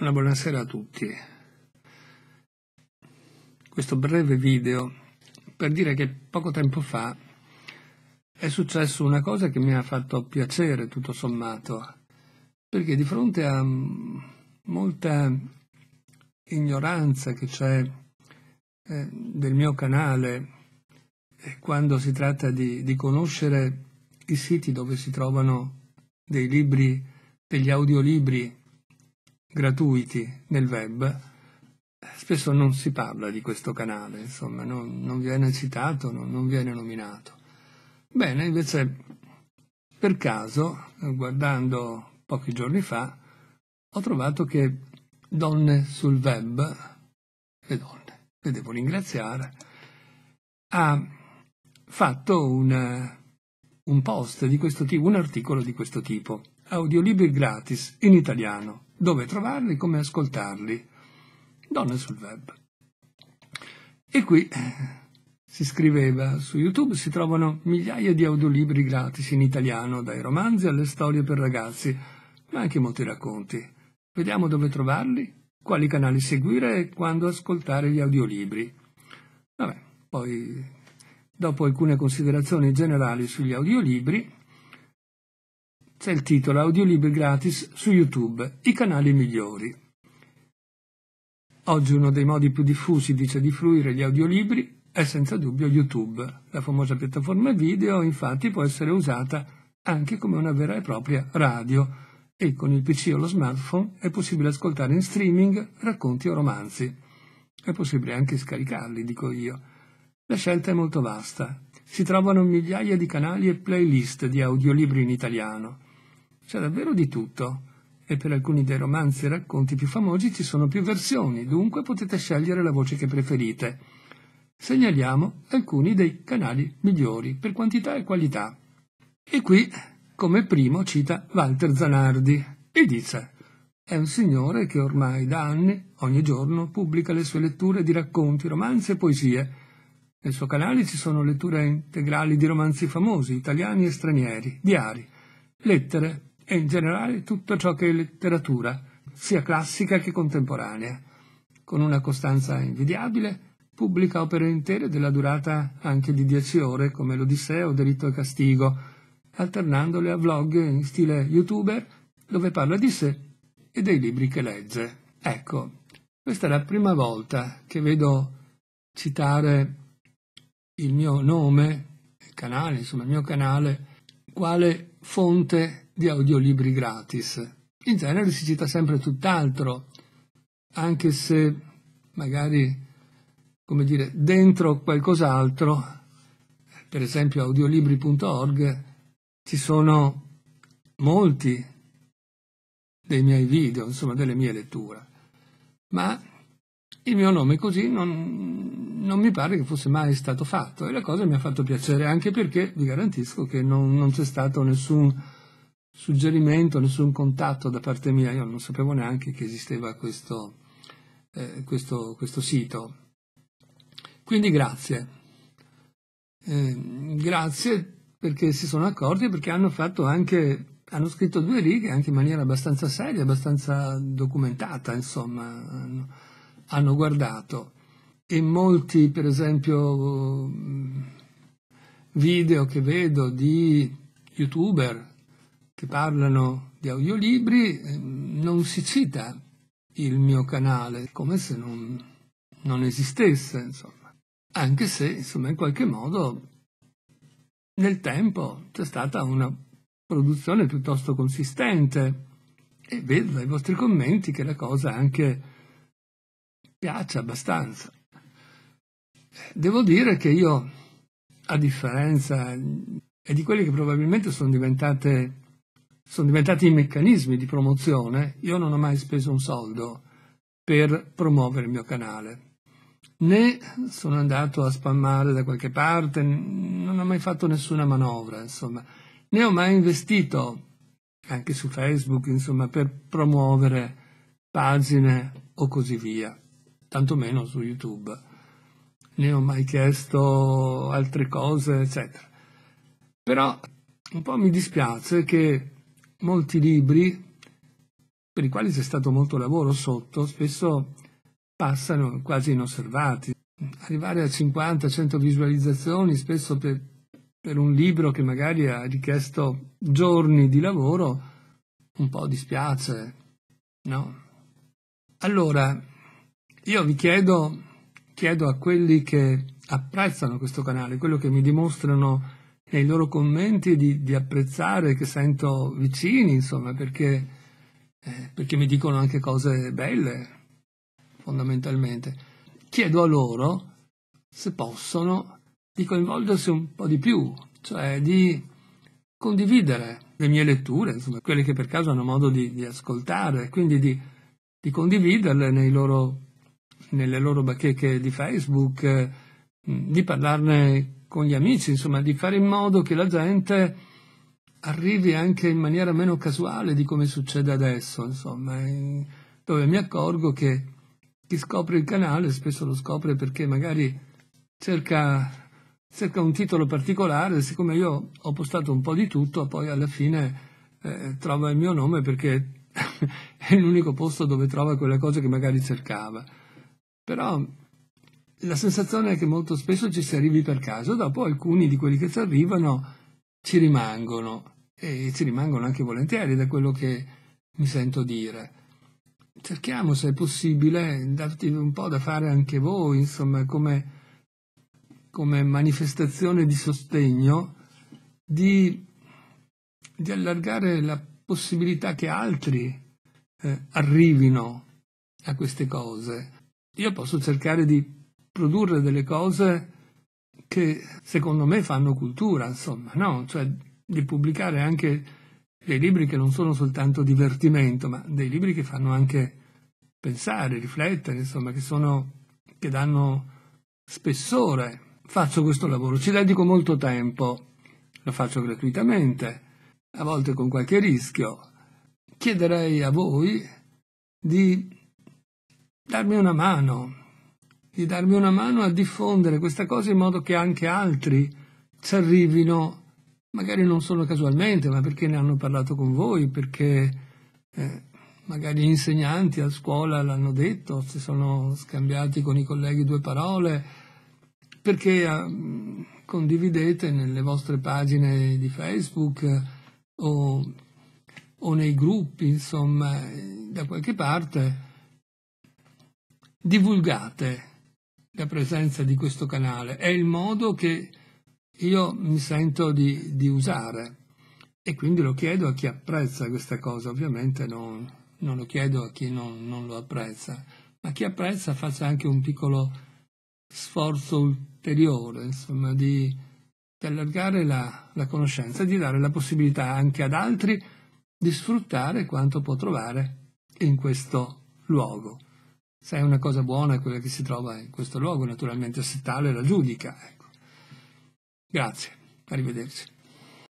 Una buonasera a tutti. Questo breve video per dire che poco tempo fa è successo una cosa che mi ha fatto piacere tutto sommato, perché di fronte a molta ignoranza che c'è eh, del mio canale eh, quando si tratta di, di conoscere i siti dove si trovano dei libri, degli audiolibri gratuiti nel web, spesso non si parla di questo canale, insomma, non, non viene citato, non, non, viene nominato. Bene, invece, per caso, guardando pochi giorni fa, ho trovato che Donne sul web, le donne, le devo ringraziare, ha fatto un, un post di questo tipo, un articolo di questo tipo, audiolibri gratis in italiano dove trovarli, come ascoltarli. Donne sul web. E qui eh, si scriveva su YouTube si trovano migliaia di audiolibri gratis in italiano, dai romanzi alle storie per ragazzi, ma anche molti racconti. Vediamo dove trovarli, quali canali seguire e quando ascoltare gli audiolibri. Vabbè, poi dopo alcune considerazioni generali sugli audiolibri, c'è il titolo Audiolibri gratis su YouTube, i canali migliori. Oggi uno dei modi più diffusi, dice, di fruire gli audiolibri è senza dubbio YouTube. La famosa piattaforma video, infatti, può essere usata anche come una vera e propria radio e con il PC o lo smartphone è possibile ascoltare in streaming racconti o romanzi. È possibile anche scaricarli, dico io. La scelta è molto vasta. Si trovano migliaia di canali e playlist di audiolibri in italiano. C'è davvero di tutto e per alcuni dei romanzi e racconti più famosi ci sono più versioni, dunque potete scegliere la voce che preferite. Segnaliamo alcuni dei canali migliori per quantità e qualità. E qui, come primo, cita Walter Zanardi e dice è un signore che ormai da anni, ogni giorno, pubblica le sue letture di racconti, romanzi e poesie. Nel suo canale ci sono letture integrali di romanzi famosi, italiani e stranieri, diari, lettere, e in generale tutto ciò che è letteratura, sia classica che contemporanea. Con una costanza invidiabile, pubblica opere intere della durata anche di dieci ore, come l'Odissea o Delitto e Castigo, alternandole a vlog in stile youtuber, dove parla di sé e dei libri che legge. Ecco, questa è la prima volta che vedo citare il mio nome, il canale, insomma il mio canale, quale fonte di audiolibri gratis. In genere si cita sempre tutt'altro, anche se magari, come dire, dentro qualcos'altro, per esempio audiolibri.org, ci sono molti dei miei video, insomma delle mie letture. Ma il mio nome così non, non, mi pare che fosse mai stato fatto e la cosa mi ha fatto piacere anche perché vi garantisco che non, non c'è stato nessun suggerimento, nessun contatto da parte mia, io non sapevo neanche che esisteva questo, eh, questo, questo sito. Quindi grazie. Eh, grazie perché si sono accorti perché hanno fatto anche, hanno scritto due righe anche in maniera abbastanza seria, abbastanza documentata, insomma, hanno, hanno guardato. E molti, per esempio, video che vedo di youtuber che parlano di audiolibri, ehm, non si cita il mio canale, come se non, non esistesse, insomma. Anche se, insomma, in qualche modo nel tempo c'è stata una produzione piuttosto consistente e vedo dai vostri commenti che la cosa anche piace abbastanza. Devo dire che io, a differenza di quelli che probabilmente sono diventate sono diventati meccanismi di promozione, io non ho mai speso un soldo per promuovere il mio canale. Né sono andato a spammare da qualche parte, non ho mai fatto nessuna manovra, insomma, né ho mai investito anche su Facebook, insomma, per promuovere pagine o così via, tantomeno su YouTube. Ne ho mai chiesto altre cose, eccetera. Però un po' mi dispiace che molti libri per i quali c'è stato molto lavoro sotto, spesso passano quasi inosservati. Arrivare a 50-100 visualizzazioni, spesso per, per un libro che magari ha richiesto giorni di lavoro, un po' dispiace, no? Allora, io vi chiedo, chiedo a quelli che apprezzano questo canale, quello che mi dimostrano nei loro commenti di, di apprezzare, che sento vicini, insomma, perché, eh, perché mi dicono anche cose belle, fondamentalmente. Chiedo a loro se possono di coinvolgersi un po' di più, cioè di condividere le mie letture, insomma, quelle che per caso hanno modo di, di ascoltare, quindi di, di condividerle loro, nelle loro bacheche di Facebook, eh, di parlarne con gli amici, insomma, di fare in modo che la gente arrivi anche in maniera meno casuale di come succede adesso, insomma, dove mi accorgo che chi scopre il canale spesso lo scopre perché magari cerca, cerca un titolo particolare, siccome io ho postato un po' di tutto, poi alla fine eh, trova il mio nome perché è l'unico posto dove trova quelle cose che magari cercava. Però la sensazione è che molto spesso ci si arrivi per caso, dopo alcuni di quelli che ci arrivano ci rimangono e ci rimangono anche volentieri da quello che mi sento dire. Cerchiamo, se è possibile, darti un po' da fare anche voi, insomma, come, come manifestazione di sostegno, di, di, allargare la possibilità che altri eh, arrivino a queste cose. Io posso cercare di produrre delle cose che secondo me fanno cultura, insomma, no? Cioè di pubblicare anche dei libri che non sono soltanto divertimento, ma dei libri che fanno anche pensare, riflettere, insomma, che sono che danno spessore. Faccio questo lavoro, ci dedico molto tempo, lo faccio gratuitamente, a volte con qualche rischio. Chiederei a voi di darmi una mano, di darmi una mano a diffondere questa cosa in modo che anche altri ci arrivino, magari non solo casualmente, ma perché ne hanno parlato con voi, perché eh, magari gli insegnanti a scuola l'hanno detto, si sono scambiati con i colleghi due parole, perché eh, condividete nelle vostre pagine di Facebook o, o nei gruppi, insomma, da qualche parte, divulgate la presenza di questo canale, è il modo che io mi sento di, di usare. E quindi lo chiedo a chi apprezza questa cosa, ovviamente non, non lo chiedo a chi non, non, lo apprezza, ma chi apprezza faccia anche un piccolo sforzo ulteriore, insomma, di, di allargare la, la conoscenza, di dare la possibilità anche ad altri di sfruttare quanto può trovare in questo luogo se è una cosa buona quella che si trova in questo luogo, naturalmente se tale la giudica. Ecco. Grazie, arrivederci.